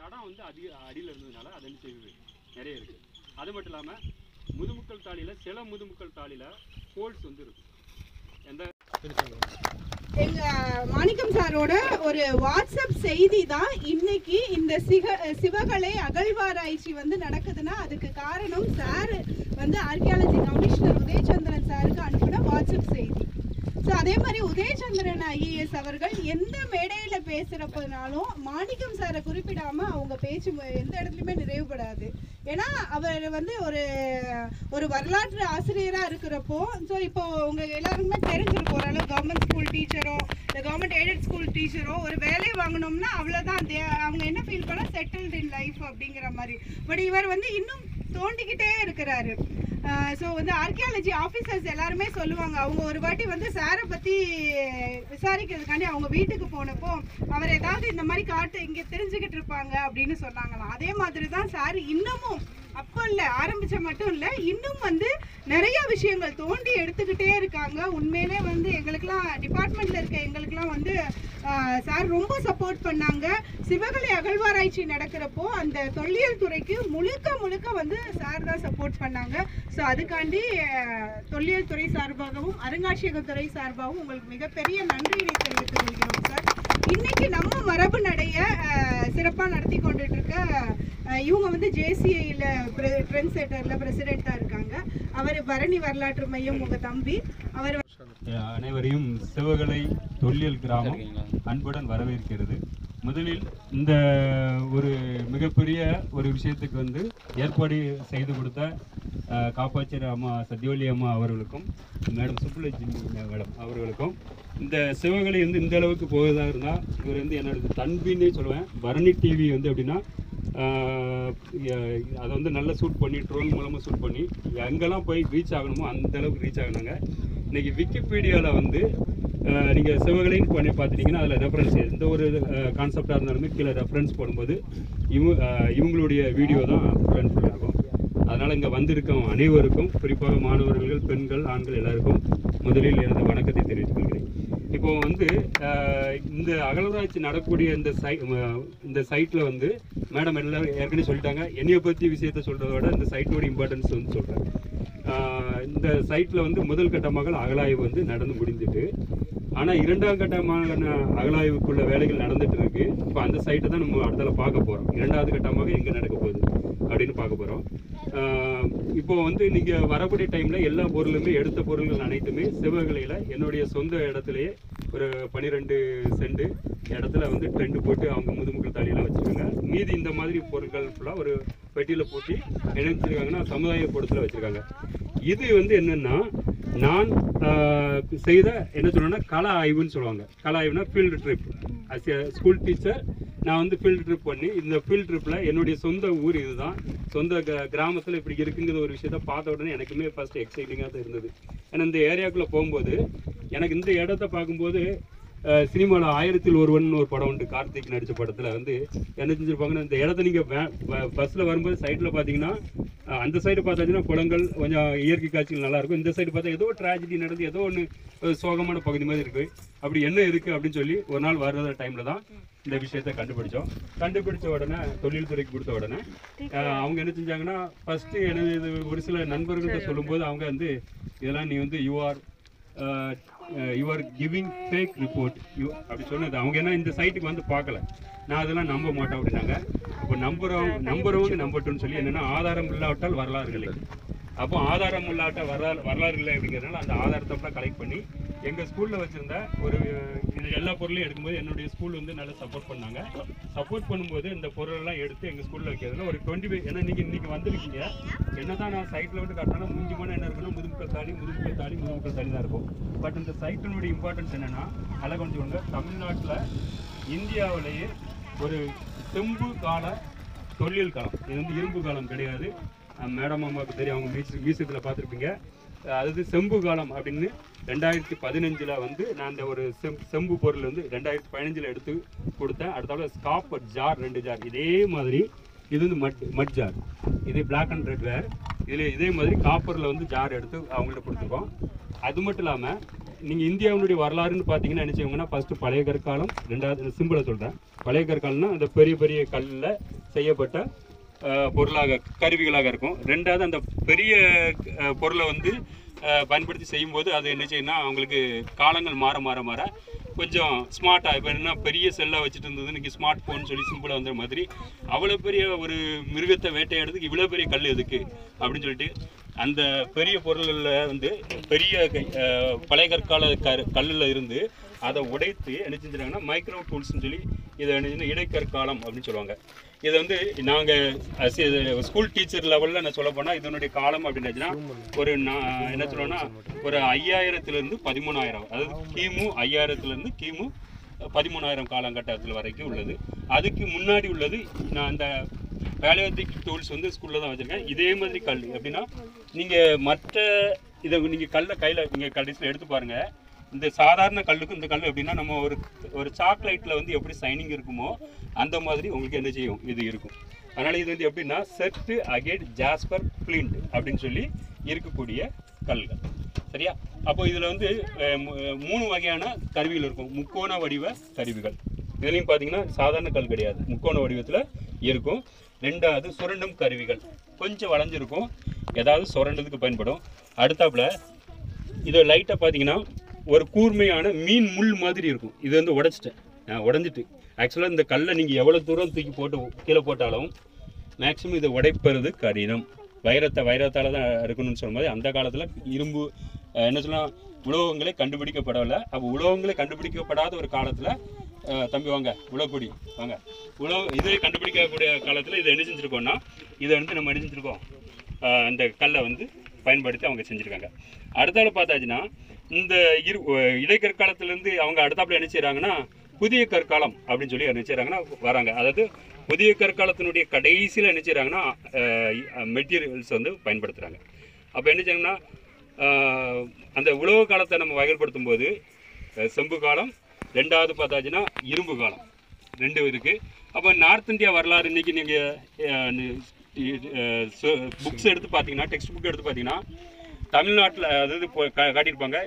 தடம் வந்து அதிக அடியில் இருந்ததுனால அது வந்து செய்யுது? நிறைய இருக்குது அது மட்டும் இல்லாமல் முதுமுக்கல் தாலியில் சில முதுமுக்கல் தாலியில் ஹோல்ஸ் வந்து இருக்கும் எந்த எங்க மாணிக்கம் சாரோட ஒரு வாட்ஸ்அப் செய்தி தான் இன்னைக்கு இந்த சிக சிவகலை அகழ்வாராய்ச்சி வந்து நடக்குதுன்னா அதுக்கு காரணம் சார் வந்து ஆர்கியாலஜி கமிஷனர் உதயச்சந்திரன் சாருக்கு அனுப்பின வாட்ஸ்அப் செய்தி. ஸோ அதே மாதிரி உதயச்சந்திரன் ஐஏஎஸ் அவர்கள் எந்த மேடையில் பேசுகிறப்பனாலும் மாணிக்கம் சாரை குறிப்பிடாம அவங்க பேச்சு எந்த இடத்துலையுமே நிறைவுபடாது. ஏன்னா அவர் வந்து ஒரு ஒரு வரலாற்று ஆசிரியராக இருக்கிறப்போ ஸோ இப்போ உங்க எல்லாருக்குமே தெரிஞ்சிருக்கும் ஓரளவு கவர்மெண்ட் ஸ்கூல் டீச்சரோ இல்லை கவர்மெண்ட் எய்டட் ஸ்கூல் டீச்சரோ ஒரு வேலை வாங்கினோம்னா அவ்வளோதான் அவங்க என்ன ஃபீல் பண்ணால் செட்டில்டு இன் லைஃப் அப்படிங்கிற மாதிரி. பட் இவர் வந்து இன்னும் தோண்டிக்கிட்டே இருக்கிறாரு. ஸோ வந்து ஆர்கியாலஜி ஆஃபீஸர்ஸ் எல்லாருமே சொல்லுவாங்க. அவங்க ஒரு வாட்டி வந்து சாரை பற்றி விசாரிக்கிறதுக்காண்டி அவங்க வீட்டுக்கு போனப்போ அவர் ஏதாவது இந்த மாதிரி காட்டு இங்கே தெரிஞ்சுக்கிட்டு இருப்பாங்க அப்படின்னு சொன்னாங்களாம். அதே மாதிரி தான் சார் இன்னமும் அப்போ இல்லை ஆரம்பித்த மட்டும் இல்லை இன்னும் வந்து நிறைய விஷயங்கள் தோண்டி எடுத்துக்கிட்டே இருக்காங்க. உண்மையிலே வந்து எங்களுக்கெல்லாம் டிபார்ட்மெண்ட்டில் இருக்க எங்களுக்கெல்லாம் வந்து சார் ரொம்ப சப்போர்ட் பண்ணாங்க. சிவகலை அகழ்வாராய்ச்சி நடக்கிறப்போ அந்த தொல்லியல் துறைக்கு முழுக்க முழுக்க வந்து சார் தான் சப்போர்ட் பண்ணாங்க. ஸோ அதுக்காண்டி தொல்லியல் துறை சார்பாகவும் அருங்காட்சியகத்துறை சார்பாகவும் உங்களுக்கு மிகப்பெரிய நன்றியினை தெரிவித்துக் கொள்கிறோம் சார் இன்னைக்கு நம்ம மரபு நடைய சிறப்பாக நடத்தி கொண்டுட்டு இருக்க இவங்க வந்து ஜேசிஐயில் ட்ரெண்ட் செட்டரில் பிரசிடெண்ட்டாக இருக்காங்க. அவர் பரணி வரலாற்று மையம் உங்கள் தம்பி. அவர் அனைவரையும் சிவகலை தொல்லியல் கிராமம் அன்புடன் வரவேற்கிறது. முதலில் இந்த ஒரு மிகப்பெரிய ஒரு விஷயத்துக்கு வந்து ஏற்பாடு செய்து கொடுத்த காப்பாச்சர் அம்மா சத்யவல்லி அம்மா அவர்களுக்கும் மேடம் சுப்புலட்சுமி மேடம் அவர்களுக்கும் இந்த சிவகலை வந்து இந்த அளவுக்கு போவதாக இருந்தால் இவர் வந்து என்னோட தன்பின்னே சொல்லுவேன். பரணி டிவி வந்து எப்படின்னா அதை வந்து நல்லா ஷூட் பண்ணி ட்ரோன் மூலமாக ஷூட் பண்ணி எங்கெல்லாம் போய் ரீச் ஆகணுமோ அந்த அளவுக்கு ரீச் ஆகினாங்க. இன்றைக்கி விக்கிபீடியாவில் வந்து நீங்கள் சிவகலைன்னு பண்ணி பார்த்துட்டிங்கன்னா அதில் ரெஃபரன்ஸ் எந்த ஒரு கான்செப்டாக இருந்தாலுமே கீழே ரெஃபரன்ஸ் போடும்போது இவங்க இவங்களுடைய வீடியோ தான் ஃபுல் அண்ட் ஆகும் அதனால் இங்கே வந்திருக்கும் அனைவருக்கும் குறிப்பாக மாணவர்கள் பெண்கள் ஆண்கள் எல்லாருக்கும் முதலில் எனது வணக்கத்தை தெரிவித்துக் கொள்கிறேன். இப்போ வந்து இந்த அகலராட்சி நடக்கக்கூடிய இந்த சை இந்த சைட்டில் வந்து மேடம் எல்லாரும் ஏற்கனவே சொல்லிட்டாங்க. என்னையை பற்றி விஷயத்த சொல்கிறத விட இந்த சைட்டோட இம்பார்ட்டன்ஸ் வந்து சொல்கிறேன் இந்த சைட்டில் வந்து முதல் கட்டமாக அகலாய்வு வந்து நடந்து முடிந்துட்டு ஆனால் இரண்டாம் கட்டமான அகலாய்வுக்குள்ள வேலைகள் நடந்துட்டு இருக்கு. இப்போ அந்த சைட்டை தான் நம்ம அடுத்தால பார்க்க போகிறோம் இரண்டாவது கட்டமாக எங்கே நடக்க போகுது அப்படின்னு பார்க்க போகிறோம் இப்போ வந்து நீங்கள் வரக்கூடிய டைமில் எல்லா பொருளுமே எடுத்த பொருள்கள் அனைத்துமே சிவகலையில் என்னுடைய சொந்த இடத்துலையே ஒரு பன்னிரெண்டு செண்டு இடத்துல வந்து ட்ரெண்டு போட்டு அவங்க முதுமுக்கள் தாலியெல்லாம் வச்சுருக்காங்க. மீதி இந்த மாதிரி பொருட்கள் ஃபுல்லாக ஒரு பெட்டியில் போட்டி என்ன வச்சுருக்காங்கன்னா சமுதாய கூடத்தில் வச்சுருக்காங்க. இது வந்து என்னென்னா நான் செய்த என்ன சொல்லணும்னா கலா ஆய்வுன்னு சொல்லுவாங்க. கலா ஆய்வுனா field trip as school teacher நான் வந்து ஃபீல்டு ட்ரிப் பண்ணி இந்த ஃபீல்டு ட்ரிப்பில் என்னுடைய சொந்த ஊர் இதுதான். சொந்த க கிராமத்தில் இப்படி இருக்குங்கிற ஒரு விஷயத்த பார்த்த உடனே எனக்குமே ஃபர்ஸ்ட் எக்ஸைட்டிங்காக தான் இருந்தது. ஏன்னா இந்த ஏரியாவுக்குள்ளே போகும்போது எனக்கு இந்த இடத்த பார்க்கும்போது சினிமாவில் ஆயிரத்தில் ஒருவன் ஒரு படம் உண்டு. கார்த்திக் நடித்த படத்தில் வந்து என்ன செஞ்சுருப்பாங்கன்னா இந்த இடத்த நீங்கள் பஸ்ஸில் வரும்போது சைட்டில் பார்த்தீங்கன்னா அந்த சைடு பார்த்தாச்சுன்னா குளங்கள் கொஞ்சம் இயற்கை காட்சிகள் நல்லா இருக்கும். இந்த சைடு பார்த்தா ஏதோ ட்ராஜடி நடந்து ஏதோ ஒன்று சோகமான பகுதி மாதிரி இருக்குது அப்படி என்ன இருக்குது அப்படின்னு சொல்லி ஒரு நாள் வர்ற டைமில் தான் இந்த விஷயத்தை கண்டுபிடிச்சோம். கண்டுபிடிச்ச உடனே தொழில்துறைக்கு கொடுத்த உடனே அவங்க என்ன செஞ்சாங்கன்னா ஃபஸ்ட்டு எனது ஒரு சில நண்பர்கள்ட்ட சொல்லும்போது அவங்க வந்து இதெல்லாம் நீ வந்து you are your giving fake report you அப்படி சொன்னது. அவங்க என்ன இந்த சைட்டுக்கு வந்து பார்க்கல. நான் அதெல்லாம் நம்ப மாட்டேன் அப்படின்னாங்க. அப்போ நம்புறவங்க நம்புறவங்க நம்பட்டும்னு சொல்லி என்னன்னா ஆதாரம் இல்லாவிட்டால் வரலாறு இல்லை. அப்போ ஆதாரம் இல்லாட்ட வரலாறு வரலாறு இல்லை அப்படிங்கிறதுனால அந்த ஆதாரத்தை கூட கலெக்ட் பண்ணி எங்கள் ஸ்கூலில் வச்சுருந்த ஒரு இது எல்லா பொருளையும் எடுக்கும்போது என்னுடைய ஸ்கூல் வந்து நல்லா சப்போர்ட் பண்ணாங்க. சப்போர்ட் பண்ணும்போது இந்த பொருளெல்லாம் எடுத்து எங்கள் ஸ்கூலில் வைக்கிறதுல ஒரு டுவெண்ட்டி ஃபைவ் ஏன்னா நீங்கள் இன்றைக்கி வந்திருக்கீங்க. என்ன தான் நான் சைட்டில் வந்து காட்டினா முஞ்சி போனால் என்ன இருக்கணும் முதுமுக்கள் தாலி முதுமுக்கள் தாலி முதுமுக்கள் தாலி தான் இருக்கும். பட் இந்த சைட்டினுடைய இம்பார்ட்டன்ஸ் என்னென்னா நல்லா கொஞ்சம் தமிழ்நாட்டில் இந்தியாவிலேயே ஒரு செம்பு கால தொழில் காலம். இது வந்து இரும்பு காலம் கிடையாது. மேடம் அம்மாவுக்கு தெரியும் அவங்க மியூசி மியூசியத்தில் பார்த்துருப்பீங்க. அதாவது செம்பு காலம் அப்படின்னு ரெண்டாயிரத்தி பதினஞ்சில் வந்து நான் இந்த ஒரு செம் செம்பு பொருள் வந்து ரெண்டாயிரத்தி பதினஞ்சில் எடுத்து கொடுத்தேன். அடுத்தால ஸ்காப்பர் ஜார் ரெண்டு ஜார் இதே மாதிரி இது வந்து மட் மட் ஜார் இது பிளாக் அண்ட் ரெட் வேர். இதில் இதே மாதிரி காப்பரில் வந்து ஜார் எடுத்து அவங்கள்ட்ட கொடுத்துருக்கோம். அது மட்டும் இல்லாமல் நீங்கள் இந்தியாவினுடைய வரலாறுன்னு பார்த்தீங்கன்னா நினச்சிக்கோங்கன்னா ஃபஸ்ட்டு பழைய கற்காலம் ரெண்டாவது சிம்பிளை சொல்கிறேன் பழைய கற்காலம்னா அந்த பெரிய பெரிய கல்லில் செய்யப்பட்ட பொருளாக கருவிகளாக இருக்கும். ரெண்டாவது அந்த பெரிய பொருளை வந்து பயன்படுத்தி செய்யும்போது அது என்ன செய்யணும்னா அவங்களுக்கு காலங்கள் மாற மாற மாற கொஞ்சம் ஸ்மார்ட்டாக இப்போ என்ன பெரிய செல்லாக வச்சுட்டு இருந்தது இன்றைக்கி ஸ்மார்ட் ஃபோன் சொல்லி சிம்பிளாக வந்த மாதிரி அவ்வளோ பெரிய ஒரு மிருகத்தை வேட்டையாடுறதுக்கு இவ்வளோ பெரிய கல் எதுக்கு? அப்படின்னு சொல்லிட்டு அந்த பெரிய பொருளில் வந்து பெரிய கை- பழைய கற்கால க கல்லில் இருந்து அதை உடைத்து என்ன செஞ்சுருக்காங்கன்னா மைக்ரோ டூல்ஸ்னு சொல்லி இதை என்ன செஞ்சு இடைக்கற்காலம் அப்படின்னு சொல்லுவாங்க. இதை வந்து நாங்கள் ஸ்கூல் டீச்சர் லெவலில் நான் சொல்ல போனால் இதனுடைய காலம் அப்படின்னாச்சுன்னா ஒரு நான் என்ன சொல்லணும்னா ஒரு ஐயாயிரத்துலேருந்து பதிமூணாயிரம் அதாவது கிமு ஐயாயிரத்துலேருந்து கிமு பதிமூணாயிரம் காலகட்டத்தில் வரைக்கும் உள்ளது. அதுக்கு முன்னாடி உள்ளது நான் அந்த வேலைவத்திக் டூல்ஸ் வந்து ஸ்கூலில் தான் வச்சுருக்கேன். இதே மாதிரி கல் எப்படின்னா நீங்கள் மற்ற இதை நீங்கள் கல்லை கையில் நீங்கள் கடைசியில் எடுத்து பாருங்கள் இந்த சாதாரண கல்லுக்கும் இந்த கல் எப்படின்னா நம்ம ஒரு ஒரு சாக்லேட்டில் வந்து எப்படி சைனிங் இருக்குமோ அந்த மாதிரி உங்களுக்கு என்ன செய்யும்? இது இருக்கும். அதனால் இது வந்து எப்படின்னா செட்டு அகேட் ஜாஸ்பர் பிளிண்ட் அப்படின்னு சொல்லி இருக்கக்கூடிய கல்கள். சரியா? அப்போ இதில் வந்து மூணு வகையான கருவிகள் இருக்கும். முக்கோண வடிவ கருவிகள். இதுலேயும் பார்த்தீங்கன்னா சாதாரண கல் கிடையாது. முக்கோண வடிவத்தில் இருக்கும். ரெண்டாவது சுரண்டும் கருவிகள். கொஞ்சம் வளைஞ்சிருக்கும். ஏதாவது சுரண்டதுக்கு பயன்படும். அடுத்தாப்புல இதை லைட்டாக பார்த்தீங்கன்னா ஒரு கூர்மையான மீன் முள் மாதிரி இருக்கும். இது வந்து உடைச்சிட்டேன். நான் உடஞ்சிட்டு. ஆக்சுவலாக இந்த கல்லை நீங்கள் எவ்வளோ தூரம் தூக்கி போட்டு கீழே போட்டாலும் மேக்ஸிமம் இதை உடைப்பது கடினம். வைரத்தை வைரத்தால் தான் இருக்கணும்னு சொல்லும்போது அந்த காலத்தில் இரும்பு என்ன சொல்லலாம் உலோகங்களே கண்டுபிடிக்கப்படவில்லை. அப்போ உலோகங்களே கண்டுபிடிக்கப்படாத ஒரு காலத்தில் தம்பி வாங்க உலகப்பொடி வாங்க. உலக இதே கண்டுபிடிக்கக்கூடிய காலத்தில் இதை என்ன செஞ்சுருக்கோம்னா இதை வந்து நம்ம என்ன செஞ்சுருக்கோம்? அந்த கல்லை வந்து பயன்படுத்தி அவங்க செஞ்சுருக்காங்க. அடுத்தால பார்த்தாச்சுன்னா இந்த இரு அஹ், இடைக்கற்காலத்திலேருந்து அவங்க அடுத்தாப்புல என்ன செய்கிறாங்கன்னா புதிய கற்காலம் அப்படின்னு சொல்லி என்ன செய்கிறாங்கன்னா வராங்க. அதாவது புதிய கற்காலத்தினுடைய கடைசியில் என்ன செய்கிறாங்கன்னா மெட்டீரியல்ஸ் வந்து பயன்படுத்துகிறாங்க அப்போ என்ன செய்யணும்னா அந்த உலக காலத்தை நம்ம வகைப்படுத்தும் போது செம்பு காலம் ரெண்டாவது பார்த்தாச்சுன்னா இரும்பு காலம் ரெண்டு இருக்குது அப்போ நார்த் இந்தியா வரலாறு இன்றைக்கி நீங்கள் புக்ஸ் எடுத்து பார்த்தீங்கன்னா டெக்ஸ்ட் புக் எடுத்து பார்த்தீங்கன்னா தமிழ்நாட்டில் அதாவது கா- காட்டியிருப்பாங்க.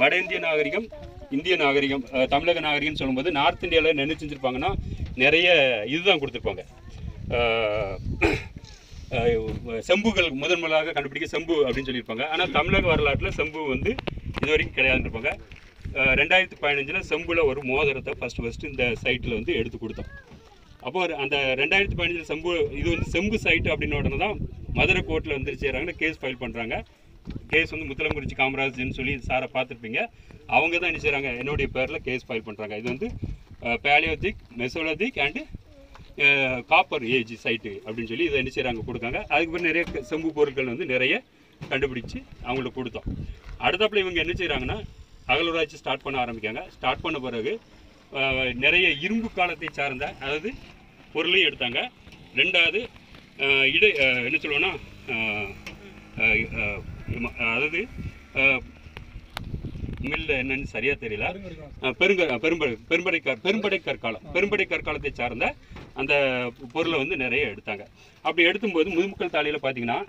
வட இந்திய நாகரிகம் இந்திய நாகரிகம் தமிழக நாகரிகம்னு சொல்லும்போது நார்த் இந்தியாவில் என்ன செஞ்சுருப்பாங்கன்னா நிறைய இதுதான் கொடுத்துருப்பாங்க. செம்புகள் முதன் முதலாக கண்டுபிடிக்க செம்பு அப்படின்னு சொல்லியிருப்பாங்க. ஆனால் தமிழக வரலாற்றில் செம்பு வந்து இது வரைக்கும் கிடையாதுன்னு இருப்பாங்க ரெண்டாயிரத்தி பதினஞ்சில் செம்பில் ஒரு மோதிரத்தை ஃபஸ்ட்டு ஃபஸ்ட்டு இந்த சைட்டில் வந்து எடுத்து கொடுத்தோம். அப்போ அந்த ரெண்டாயிரத்தி பதினஞ்சில் செம்பு இது வந்து செம்பு சைட்டு அப்படின்னு உடனே தான் மதுரை கோர்ட்டில் வந்து செய்கிறாங்கன்னு கேஸ் ஃபைல் பண்ணுறாங்க கேஸ் வந்து முத்தலங்குறிச்சி காமராஜ்னு சொல்லி சாரை பார்த்துருப்பீங்க. அவங்க தான் என்ன செய்கிறாங்க என்னுடைய பேரில் கேஸ் ஃபைல் பண்ணுறாங்க இது வந்து paleolithic mesolithic and copper age site அப்படின்னு சொல்லி இதை என்ன செய்கிறாங்க கொடுத்தாங்க அதுக்கு நிறைய செம்பு பொருட்கள் வந்து நிறைய கண்டுபிடிச்சு அவங்களுக்கு கொடுத்தோம். அடுத்தப்பில் இவங்க என்ன செய்கிறாங்கன்னா அகலூராட்சி ஸ்டார்ட் பண்ண ஆரம்பிக்காங்க. ஸ்டார்ட் பண்ண பிறகு நிறைய இரும்பு காலத்தை சார்ந்த அதாவது பொருளையும் எடுத்தாங்க. ரெண்டாவது இடை என்ன சொல்லுவோன்னா அதாவது மில்ல என்னன்னு சரியா தெரியல. பெருங்க பெரும்படை பெரும்படை கற்- பெரும்படை கற்காலம் பெரும்படை கற்காலத்தை சார்ந்த அந்த பொருளை வந்து நிறைய எடுத்தாங்க. அப்படி எடுக்கும்போது முதுமுக்கள் தாலியில் பார்த்தீங்கன்னா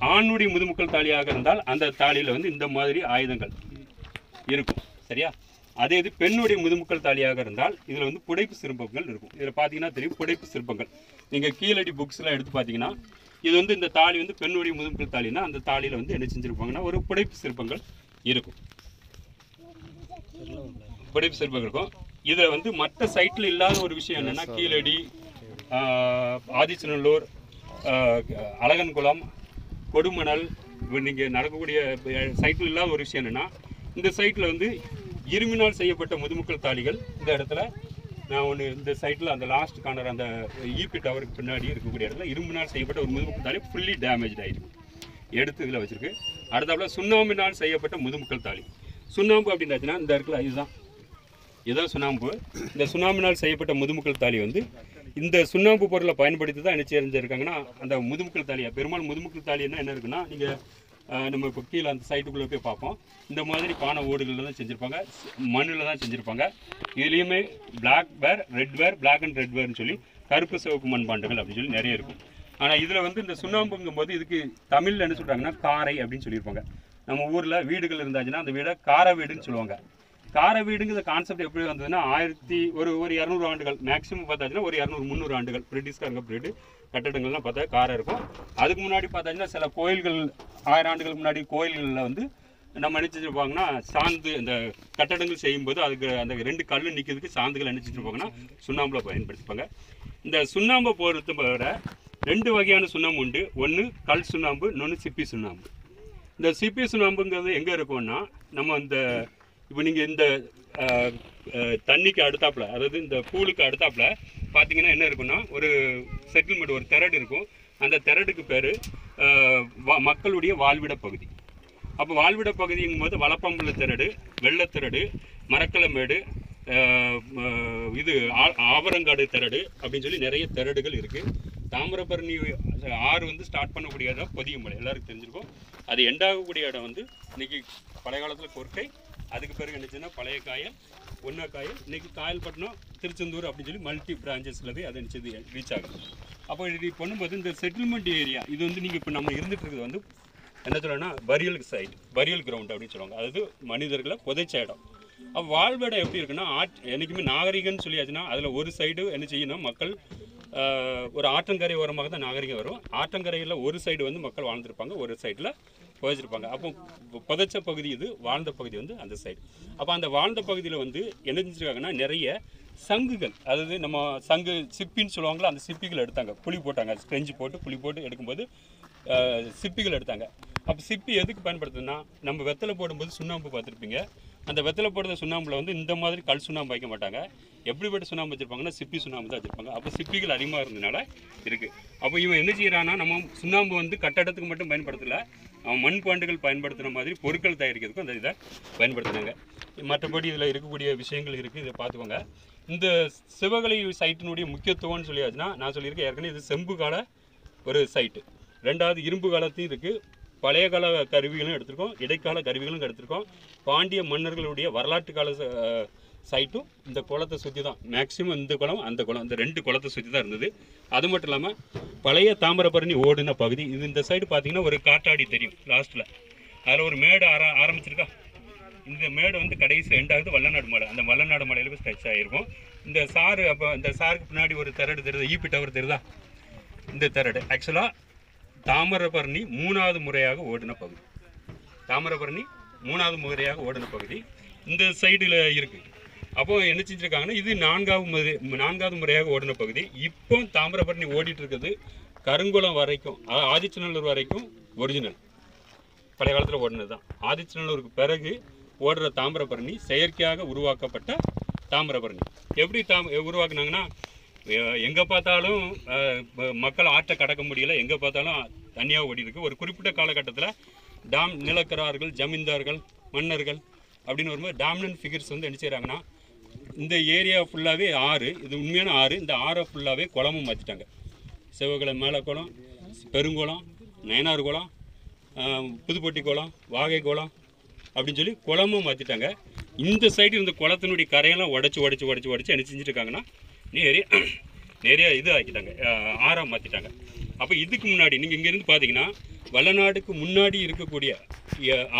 ஆணுடைய முதுமுக்கள் தாலியாக இருந்தால் அந்த தாலியில் வந்து இந்த மாதிரி ஆயுதங்கள் இருக்கும். சரியா? அதே இது பெண்ணுடைய முதுமுக்கள் தாலியாக இருந்தால் இதில் வந்து புடைப்பு சிற்பங்கள் இருக்கும். இதில் பார்த்தீங்கன்னா தெரியும் புடைப்பு சிற்பங்கள். நீங்கள் கீழடி புக்ஸ்லாம் எடுத்து பார்த்தீங்கன்னா இது வந்து இந்த தாலி வந்து பெண்ணுடைய முதுமுக்கள் தாலினா அந்த தாலியில் வந்து என்ன செஞ்சுருப்பாங்கன்னா ஒரு புடைப்பு சிற்பங்கள் இருக்கும். புடைப்பு சிற்பங்கள் இருக்கும். இதில் வந்து மற்ற சைட்டில் இல்லாத ஒரு விஷயம் என்னென்னா கீழடி ஆதிச்சநல்லூர் அழகன்குளம் கொடுமணல் நீங்கள் நடக்கக்கூடிய சைட்டில் இல்லாத ஒரு விஷயம் என்னென்னா இந்த சைட்டில் வந்து இரும்பினால் செய்யப்பட்ட முதுமுக்கள் தாலிகள் இந்த இடத்துல நான் ஒன்று இந்த சைட்டில் அந்த லாஸ்ட் கார்னர் அந்த ஈபி டவருக்கு பின்னாடி இருக்கக்கூடிய இடத்துல இரும்புனால் செய்யப்பட்ட ஒரு முதுமுக்கள் தாலி ஃபுல்லி டேமேஜ் ஆகிருக்கு எடுத்து இதில் வச்சிருக்கு. அடுத்தாப்புல சுண்ணாம்பினால் செய்யப்பட்ட முதுமுக்கள் தாலி. சுண்ணாம்பு அப்படின்னாச்சுன்னா இந்த இடத்துல இதுதான். இதுதான் சுண்ணாம்பு. இந்த சுண்ணாம்பினால் செய்யப்பட்ட முதுமுக்கள் தாலி வந்து இந்த சுண்ணாம்பு பொருளை பயன்படுத்தி தான் என்ன செஞ்சுருக்காங்கன்னா அந்த முதுமுக்கள் தாலியாக பெரும்பாலும் முதுமுக்கள் தாலின்னா என்ன இருக்குன்னா நீங்கள் நம்ம இப்போ கீழே அந்த சைட்டுக்குள்ளே போய் பார்ப்போம். இந்த மாதிரி பானை ஓடுகளில் தான் செஞ்சுருப்பாங்க. மண்ணில் தான் செஞ்சுருப்பாங்க. இதுலேயுமே black ware red ware black and red வேர்னு சொல்லி கருப்பு சிவப்பு மண்பாண்டங்கள் அப்படின்னு சொல்லி நிறைய இருக்கும். ஆனால் இதில் வந்து இந்த சுண்ணாம்புங்கும் போது இதுக்கு தமிழில் என்ன சொல்கிறாங்கன்னா காரை அப்படின்னு சொல்லியிருப்பாங்க. நம்ம ஊரில் வீடுகள் இருந்தாச்சுன்னா அந்த வீடை கார வீடுன்னு சொல்லுவாங்க. கார வீடுங்கிற கான்செப்ட் எப்படி வந்ததுன்னா ஆயிரத்தி ஒரு ஒரு இரநூறு ஆண்டுகள் மேக்ஸிமம் பார்த்தாச்சுன்னா ஒரு இரநூறு முந்நூறு ஆண்டுகள். பிரிட்டிஷ்காரங்க பீரியடு கட்டடங்கள்லாம் பார்த்தா காராக இருக்கும். அதுக்கு முன்னாடி பார்த்தாச்சுன்னா சில கோயில்கள் ஆயிரம் ஆண்டுகளுக்கு முன்னாடி கோயில்களில் வந்து நம்ம என்ன செஞ்சுருப்பாங்கன்னா சாந்து அந்த கட்டடங்கள் செய்யும்போது அதுக்கு அந்த ரெண்டு கல் நிற்கிறதுக்கு சாந்துகள் என்ன செஞ்சுருப்பாங்கன்னா சுண்ணாம்பில் பயன்படுத்திப்பாங்க. இந்த சுண்ணாம்பை பொறுத்த விட ரெண்டு வகையான சுண்ணாம்பு உண்டு. ஒன்று கல் சுண்ணாம்பு இன்னொன்று சிப்பி சுண்ணாம்பு. இந்த சிப்பி சுண்ணாம்புங்கிறது எங்கே இருக்கும்னா நம்ம இந்த இப்போ நீங்கள் இந்த தண்ணிக்கு அடுத்தாப்புல அதாவது இந்த பூலுக்கு அடுத்தாப்புல பார்த்தீங்கன்னா என்ன இருக்குன்னா ஒரு செட்டில்மெண்ட் ஒரு திரடு இருக்கும். அந்த திரடுக்கு பேர் மக்களுடைய வாழ்விட பகுதி. அப்போ வாழ்விட பகுதிங்கும் போது வளப்பம்புல திரடு வெள்ளத்திரடு மரக்கலமேடு இது ஆ- ஆவரங்காடு திரடு அப்படின்னு சொல்லி நிறைய திரடுகள் இருக்குது தாமிரபரணி ஆறு வந்து ஸ்டார்ட் பண்ணக்கூடிய இடம் பொதியமலை எல்லாருக்கும் தெரிஞ்சிருக்கும். அது எண்டாகக்கூடிய இடம் வந்து இன்னைக்கு பழைய காலத்தில் கொற்கை அதுக்கு பிறகு என்னச்சுன்னா பழைய காயல் ஒன்றா காயல் இன்னைக்கு காயல்பட்டினம் திருச்செந்தூர் அப்படின்னு சொல்லி மல்டி பிரான்ச்சஸில் போய் அதை நினச்சது ரீச் ஆகுது அப்போ இது பண்ணும்போது இந்த செட்டில்மெண்ட் ஏரியா இது வந்து நீங்கள் இப்போ நம்ம இருந்துட்டு இருக்கிறது வந்து என்ன சொல்லணும்னா பரியல் சைட் பரியல் கிரவுண்ட் அப்படின்னு சொல்லுவாங்க. அதாவது மனிதர்களை புதைச்ச இடம். அப்போ வாழ்விடம் எப்படி இருக்குன்னா ஆட் என்றைக்குமே நாகரிகம்னு சொல்லியாச்சுன்னா அதில் ஒரு சைடு என்ன செய்யணும் மக்கள் ஒரு ஆற்றங்கரை ஓரமாக தான் நாகரிகம் வரும். ஆற்றங்கரையில் ஒரு சைடு வந்து மக்கள் வாழ்ந்துருப்பாங்க ஒரு சைடில் புதைச்சிருப்பாங்க. அப்போ புதைச்ச பகுதி இது வாழ்ந்த பகுதி வந்து அந்த சைடு அப்போ அந்த வாழ்ந்த பகுதியில் வந்து என்ன செஞ்சுருக்காங்கன்னா நிறைய சங்குகள். அதாவது நம்ம சங்கு சிப்பின்னு சொல்லுவாங்களோ அந்த சிப்பிகள் எடுத்தாங்க. புளி போட்டாங்க. ஸ்க்ரெஞ்சு போட்டு புளி போட்டு எடுக்கும்போது சிப்பிகள் எடுத்தாங்க. அப்போ சிப்பி எதுக்கு பயன்படுத்துதுன்னா நம்ம வெத்தலை போடும்போது சுண்ணாம்பு பார்த்துருப்பீங்க. அந்த வெத்தலை போடுற சுண்ணாம்பில் வந்து இந்த மாதிரி கல் சுண்ணாம்பு வைக்க மாட்டாங்க. எப்படிப்பட்ட சுண்ணாம்பு வச்சுருப்பாங்கன்னா சிப்பி சுண்ணாம்பு தான் வச்சுருப்பாங்க. அப்போ சிப்பிகள் அதிகமாக இருந்ததுனால இருக்குது அப்போ இவன் என்ன செய்கிறான்னா நம்ம சுண்ணாம்பு வந்து கட்டடத்துக்கு மட்டும் பயன்படுத்தலை அவன் மண் பாண்டுகள் பயன்படுத்துகிற மாதிரி பொருட்கள் தயாரிக்கிறதுக்கும் அந்த இதை பயன்படுத்துனாங்க மற்றபடி இதில் இருக்கக்கூடிய விஷயங்கள் இருக்குது இதை பார்த்துக்கோங்க. இந்த சிவகலை சைட்டினுடைய முக்கியத்துவம்னு சொல்லியாச்சுன்னா நான் சொல்லியிருக்கேன் ஏற்கனவே இது செம்பு கால ஒரு சைட்டு. ரெண்டாவது இரும்பு காலத்தையும் இருக்குது பழைய கால கருவிகளும் எடுத்திருக்கோம் இடைக்கால கருவிகளும் எடுத்திருக்கோம். பாண்டிய மன்னர்களுடைய வரலாற்று கால சைட்டும் இந்த குளத்தை சுற்றி தான். மேக்ஸிமம் இந்த குளம் அந்த குளம் இந்த ரெண்டு குளத்தை சுற்றி தான் இருந்தது. அது மட்டும் இல்லாமல் பழைய தாமிரபரணி ஓடின பகுதி. இது இந்த சைடு பார்த்தீங்கன்னா ஒரு காட்டாடி தெரியும் லாஸ்ட்டில் அதில் ஒரு மேடு ஆர ஆரம்பிச்சிருக்கா. இந்த மேடு வந்து கடைசி ரெண்டாவது வல்லநாடு மலை. அந்த வல்லநாடு மலையில போய் ஸ்டச் ஆகிருக்கும் இந்த சாறு அப்போ இந்த சாருக்கு பின்னாடி ஒரு திரடு தெரியுது? ஈபி டவர் தெரியுதா? இந்த திரடு. ஆக்சுவலாக தாமிரபரணி மூணாவது முறையாக ஓடின பகுதி. தாமிரபரணி மூணாவது முறையாக ஓடின பகுதி. இந்த சைடில் இருக்குது அப்போ என்ன செஞ்சுருக்காங்கன்னா இது நான்காவது முறை நான்காவது முறையாக ஓடின பகுதி. இப்போ தாமிரபரணி ஓடிட்டு இருக்குது கருங்குளம் வரைக்கும் ஆதிச்சநல்லூர் வரைக்கும் ஒரிஜினல் பழைய காலத்தில் ஓடினது தான் ஆதிச்சநல்லூருக்கு பிறகு ஓடுற தாமிரபரணி செயற்கையாக உருவாக்கப்பட்ட தாமிரபரணி. எப்படி தாம் உருவாக்குனாங்கன்னா எங்கே பார்த்தாலும் மக்கள் ஆற்றை கடக்க முடியல. எங்கே பார்த்தாலும் தனியாக ஓடி இருக்கு ஒரு குறிப்பிட்ட காலகட்டத்தில் டாம் நிலக்கரார்கள் ஜமீன்தார்கள் மன்னர்கள் அப்படின்னு வரும்போது டாமினன்ட் ஃபிகர்ஸ் வந்து என்ன செய்கிறாங்கன்னா இந்த ஏரியா ஃபுல்லாகவே ஆறு. இது உண்மையான ஆறு. இந்த ஆறை ஃபுல்லாகவே குளமும் மாற்றிட்டாங்க சிவகுளம் மேலே குளம் பெருங்குளம் நயனார் குளம் புதுப்பட்டி குளம் வாகை குளம் அப்படின்னு சொல்லி குளமும் மாற்றிட்டாங்க இந்த சைடு இந்த குளத்தினுடைய கரையெல்லாம் உடச்சி உடச்சி உடச்சி உடச்சி என்ன செஞ்சுருக்காங்கன்னா நிறைய நிறைய இது ஆக்கிட்டாங்க ஆறாக மாற்றிட்டாங்க அப்போ இதுக்கு முன்னாடி நீங்கள் இங்கேருந்து பார்த்தீங்கன்னா வல்லநாடுக்கு முன்னாடி இருக்கக்கூடிய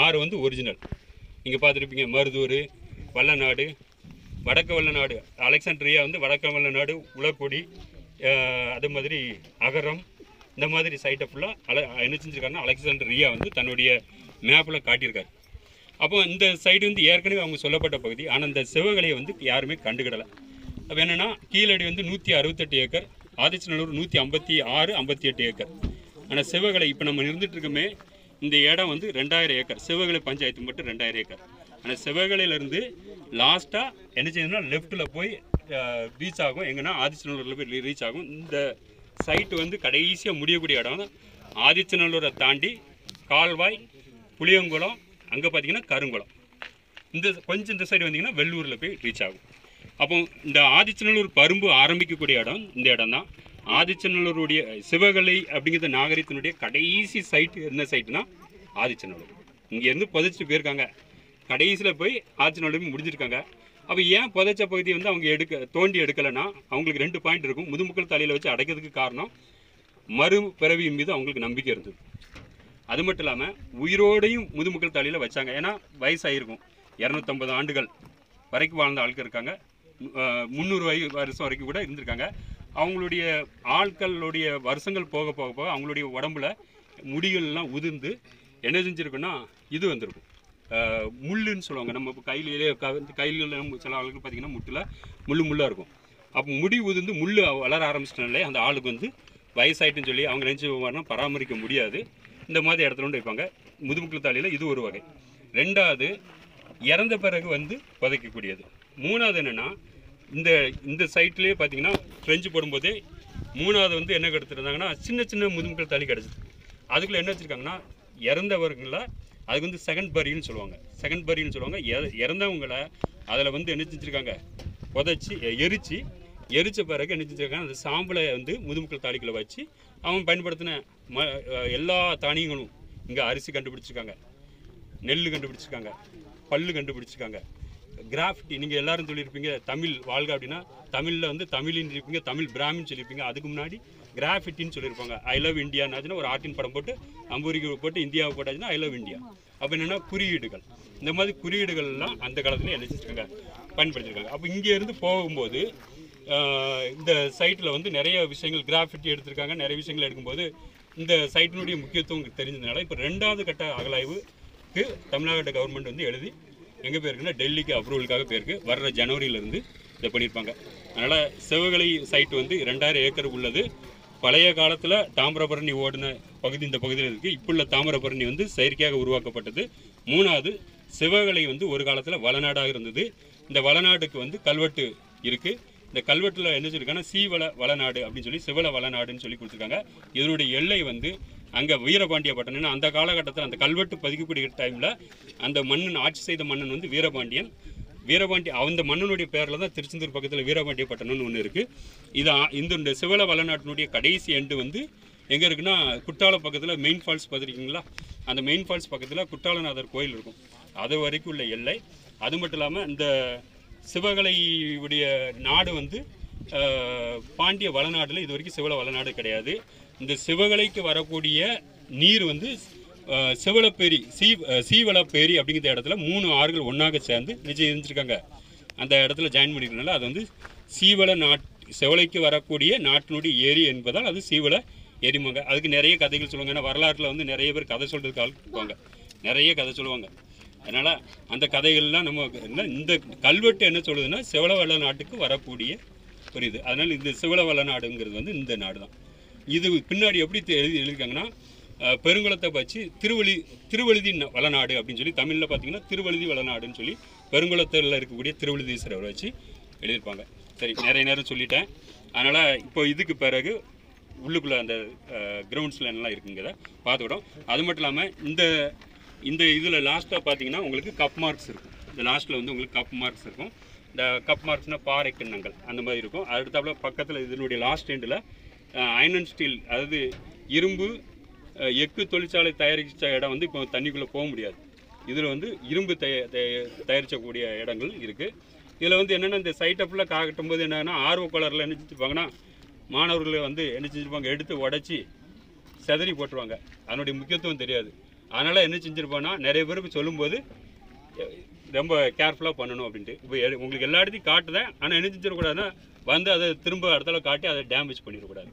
ஆறு வந்து ஒரிஜினல் நீங்கள் பார்த்துருப்பீங்க மருதூர் வல்லநாடு வடக்கு வல்லநாடு அலெக்சாண்ட்ரியா வந்து வடக்கு வல்லநாடு உலக்கொடி அது மாதிரி அகரம் இந்த மாதிரி சைட்டை ஃபுல்லாக அல என்ன செஞ்சுருக்காருன்னா அலெக்சாண்ட்ரியா வந்து தன்னுடைய மேப்பில் காட்டியிருக்காரு. அப்போ இந்த சைடு வந்து ஏற்கனவே அவங்க சொல்லப்பட்ட பகுதி. ஆனால் இந்த சிவகலையை வந்து யாருமே கண்டுக்கிடலை அப்போ என்னென்னா கீழடி வந்து நூற்றி அறுபத்தெட்டு ஏக்கர் ஆதிச்சநல்லூர் நூற்றி ஐம்பத்தி ஆறு ஐம்பத்தி எட்டு ஏக்கர். ஆனால் சிவகலை இப்போ நம்ம இருந்துகிட்ருக்கோமே இந்த இடம் வந்து ரெண்டாயிரம் ஏக்கர். சிவகலை பஞ்சாயத்து மட்டும் ரெண்டாயிரம் ஏக்கர். ஆனால் சிவகலையிலேருந்து லாஸ்ட்டாக என்ன செய்யணும்னா லெஃப்ட்டில் போய் ரீச் ஆகும். எங்கன்னா ஆதிச்சநல்லூரில் போய் ரீச் ஆகும். இந்த சைட்டு வந்து கடைசியாக முடியக்கூடிய இடம் ஆதிச்சநல்லூரை தாண்டி கால்வாய் புளியங்குளம் அங்கே பார்த்தீங்கன்னா கருங்குளம். இந்த கொஞ்சம் இந்த சைடு வந்தீங்கன்னா வெள்ளூரில் போய் ரீச் ஆகும். அப்போ இந்த ஆதிச்சநல்லூர் பரும்பு ஆரம்பிக்கக்கூடிய இடம் இந்த இடம் தான். ஆதிச்சநல்லூருடைய சிவகலை அப்படிங்கிற நாகரிகத்தினுடைய கடைசி சைட்டு என்ன சைட்டுனா ஆதிச்சநல்லூர். இங்கேருந்து புதைச்சிட்டு போயிருக்காங்க. கடைசியில் போய் ஆட்சி ஆதிச்சநல்லூர் முடிஞ்சிருக்காங்க. அப்போ ஏன் புதைச்ச பகுதியை வந்து அவங்க எடுக்க தோண்டி எடுக்கலைன்னா அவங்களுக்கு ரெண்டு பாயிண்ட் இருக்கும். முதுமக்கள் தலையில் வச்சு அடைக்கிறதுக்கு காரணம் மறு பிறவியின் மீது அவங்களுக்கு நம்பிக்கை இருந்தது. அது மட்டும் இல்லாமல் உயிரோடையும் முதுமக்கள் தலையில் வச்சாங்க. ஏன்னா வயசாயிருக்கும். இரநூத்தம்பது ஆண்டுகள் வரைக்கும் வாழ்ந்த ஆட்கள் இருக்காங்க. முந்நூறு வய வருஷம் வரைக்கும் கூட இருந்திருக்காங்க. அவங்களுடைய ஆட்களுடைய வருஷங்கள் போக போக போக அவங்களுடைய உடம்புல முடிகள்லாம் உதிர்ந்து என்ன செஞ்சுருக்குன்னா இது வந்திருக்கும். முள்ளுன்னு சொல்லுவாங்க. நம்ம இப்போ கையிலே கையில் சில ஆளுக்கு பார்த்தீங்கன்னா முட்டில் முள்ளு முள்ளாக இருக்கும். அப்போ முடி உதிர்ந்து முள் வளர ஆரம்பிச்சிட்டனாலே அந்த ஆளுக்கு வந்து வயசாயிட்டுன்னு சொல்லி அவங்க நினச்சி வரணும் பராமரிக்க முடியாது. இந்த மாதிரி இடத்துல கொண்டு வைப்பாங்க முதுமுக்கு தாலியில் இது ஒரு வகை. ரெண்டாவது இறந்த பிறகு வந்து புதைக்கக்கூடியது. மூணாவது என்னென்னா இந்த இந்த சைட்லேயே பார்த்தீங்கன்னா ஃப்ரெஞ்சு போடும்போதே மூணாவது வந்து என்ன கெடுத்துருந்தாங்கன்னா சின்ன சின்ன முதுமுக்கள் தாலி கிடச்சிது. அதுக்குள்ளே என்ன வச்சுருக்காங்கன்னா இறந்தவர்களில் அதுக்கு வந்து செகண்ட் பரின்னு சொல்லுவாங்க. செகண்ட் பரின்னு சொல்லுவாங்க. இறந்தவங்களை இறந்தவங்கள அதில் வந்து என்ன செஞ்சுருக்காங்க? புதைச்சி எரித்து எரித்த எரிச்ச பிறகு என்ன செஞ்சுருக்காங்க? அந்த சாம்பலை வந்து முதுமுக்கள் தாலிக்குள்ள வச்சு அவன் பயன்படுத்தின ம எல்லா தானியங்களும் இங்கே அரிசி கண்டுபிடிச்சிருக்காங்க. நெல் கண்டுபிடிச்சிருக்காங்க. பல்லு கண்டுபிடிச்சிருக்காங்க. கிராஃபிட்டி நீங்கள் எல்லாரும் சொல்லியிருப்பீங்க தமிழ் வாழ்க அப்படின்னா தமிழில் வந்து தமிழ்னு இருப்பீங்க தமிழ் பிராமின் சொல்லியிருப்பீங்க. அதுக்கு முன்னாடி கிராஃபிட்டின்னு சொல்லியிருப்பாங்க. ஐ லவ் இந்தியான்னாச்சுன்னா ஒரு ஆர்டின் படம் போட்டு அம்பூரிக்கு போட்டு இந்தியாவை போட்டாச்சுன்னா ஐ லவ் இந்தியா அப்போ என்னென்னா குறியீடுகள். இந்த மாதிரி குறியீடுகள்லாம் அந்த காலத்தில் என்ன செஞ்சுருக்காங்க? பயன்படுத்தியிருக்காங்க அப்போ இங்கேருந்து போகும்போது இந்த சைட்டில் வந்து நிறைய விஷயங்கள் கிராஃபிட்டி எடுத்திருக்காங்க. நிறைய விஷயங்கள் எடுக்கும்போது இந்த சைட்டினுடைய முக்கியத்துவம் தெரிஞ்சதுனால இப்போ ரெண்டாவது கட்ட அகலாய்வுக்கு தமிழ்நாடு கவர்மெண்ட் வந்து எழுதி எங்கே போயிருக்குன்னா டெல்லிக்கு அப்ரூவலுக்காக போயிருக்கு. வர்ற ஜனவரியிலேருந்து இதை பண்ணியிருப்பாங்க. அதனால் சிவகலை சைட் வந்து ரெண்டாயிரம் ஏக்கர் உள்ளது. பழைய காலத்தில் தாமிரபரணி ஓடின பகுதி இந்த பகுதியில் இருக்குது இப்போ உள்ள தாமிரபரணி வந்து செயற்கையாக உருவாக்கப்பட்டது. மூணாவது சிவகலை வந்து ஒரு காலத்தில் வளநாடாக இருந்தது. இந்த வளநாடுக்கு வந்து கல்வெட்டு இருக்குது இந்த கல்வெட்டில் என்ன சொல்லியிருக்காங்கன்னா சீவள வளநாடு அப்படின்னு சொல்லி சிவல வளநாடுன்னு சொல்லி கொடுத்துருக்காங்க. இதனுடைய எல்லை வந்து அங்கே வீரபாண்டிய பட்டணம் அந்த காலகட்டத்தில் அந்த கல்வெட்டு பதிக்கக்கூடிய டைமில் அந்த மன்னன் ஆட்சி செய்த மன்னன் வந்து வீரபாண்டியன். வீரபாண்டி அந்த மன்னனுடைய பேரில் தான் திருச்செந்தூர் பக்கத்தில் வீரபாண்டிய பட்டணம்னு ஒன்று இருக்குது இது இந்த சிவல வளநாட்டினுடைய கடைசி எண்டு வந்து எங்கே இருக்குன்னா குற்றால பக்கத்தில் மெயின் ஃபால்ஸ் பார்த்துருக்கீங்களா? அந்த மெயின் ஃபால்ஸ் பக்கத்தில் குற்றாலநாதர் கோயில் இருக்கும். அது வரைக்கும் உள்ள எல்லை. அது மட்டும் இல்லாமல் இந்த சிவகலையுடைய நாடு வந்து பாண்டிய வளநாட்டில் இது வரைக்கும் சிவல வளநாடு கிடையாது. இந்த சிவகலைக்கு வரக்கூடிய நீர் வந்து சிவலப்பேரி சீ சீவலப்பேரி அப்படிங்கிற இடத்துல மூணு ஆறுகள் ஒன்றாக சேர்ந்து நிச்சயம் இருந்துருக்காங்க. அந்த இடத்துல ஜாயின் பண்ணிக்கிறனால அது வந்து சீவல நாட் செவலைக்கு வரக்கூடிய நாட்டினுடைய ஏரி என்பதால் அது சீவல எரிமாங்க அதுக்கு நிறைய கதைகள் சொல்லுவாங்க. ஏன்னா வரலாற்றில் வந்து நிறைய பேர் கதை சொல்கிறதுக்கு ஆள் இருப்பாங்க. நிறைய கதை சொல்லுவாங்க. அதனால் அந்த கதைகள்லாம் நம்ம என்ன இந்த கல்வெட்டு என்ன சொல்லுதுன்னா சிவலவள நாட்டுக்கு வரக்கூடிய ஒரு இது. அதனால் இந்த சிவலவள்ள நாடுங்கிறது வந்து இந்த நாடு தான் இது பின்னாடி எப்படி எழுதி எழுதியிருக்காங்கன்னா பெருங்குளத்தை வச்சு திருவழி திருவழுதி வளநாடு அப்படின்னு சொல்லி தமிழில் பார்த்தீங்கன்னா திருவழுதி வளநாடுன்னு சொல்லி பெருங்குளத்தில் இருக்கக்கூடிய திருவழுதீஸ்வரரை வச்சு எழுதியிருப்பாங்க. சரி நிறைய நேரம் சொல்லிட்டேன். அதனால் இப்போ இதுக்கு பிறகு உள்ளுக்குள்ளே அந்த கிரவுண்ட்ஸில் எல்லாம் இருக்குங்கிறத பார்த்துக்கிட்டோம் அது மட்டும் இல்லாமல் இந்த இந்த இதில் லாஸ்ட்டாக பார்த்தீங்கன்னா உங்களுக்கு கப் மார்க்ஸ் இருக்கும். இந்த லாஸ்ட்டில் வந்து உங்களுக்கு கப் மார்க்ஸ் இருக்கும். இந்த கப் மார்க்ஸ்னால் பாறை கிண்ணங்கள் அந்த மாதிரி இருக்கும். அடுத்தாப்புல பக்கத்தில் இதனுடைய லாஸ்ட் எண்டில் அயன் அண்ட் ஸ்டீல் அதாவது இரும்பு எஃகு தொழிற்சாலை தயாரித்த இடம் வந்து இப்போ தண்ணிக்குள்ளே போக முடியாது. இதில் வந்து இரும்பு தய தயாரிக்கக்கூடிய இடங்கள் இருக்குது இதில் வந்து என்னென்னா இந்த சைட்டை ஃபுல்லாக காட்டும் போது என்னென்னா ஆர்வ கோளரில் என்ன செஞ்சுப்பாங்கன்னா மாணவர்களை வந்து என்ன செஞ்சுருப்பாங்க எடுத்து உடச்சி செதறி போட்டுருவாங்க. அதனுடைய முக்கியத்துவம் தெரியாது. அதனால் என்ன செஞ்சுருப்போன்னா நிறைய பேருக்கு சொல்லும்போது ரொம்ப கேர்ஃபுல்லாக பண்ணணும் அப்படின்ட்டு. இப்போ எ- உங்களுக்கு எல்லா இடத்தையும் காட்டுதேன் ஆனால் என்ன செஞ்சிடக்கூடாதுன்னா வந்து அதை திரும்ப இடத்துல காட்டி அதை டேமேஜ் பண்ணிடக்கூடாது.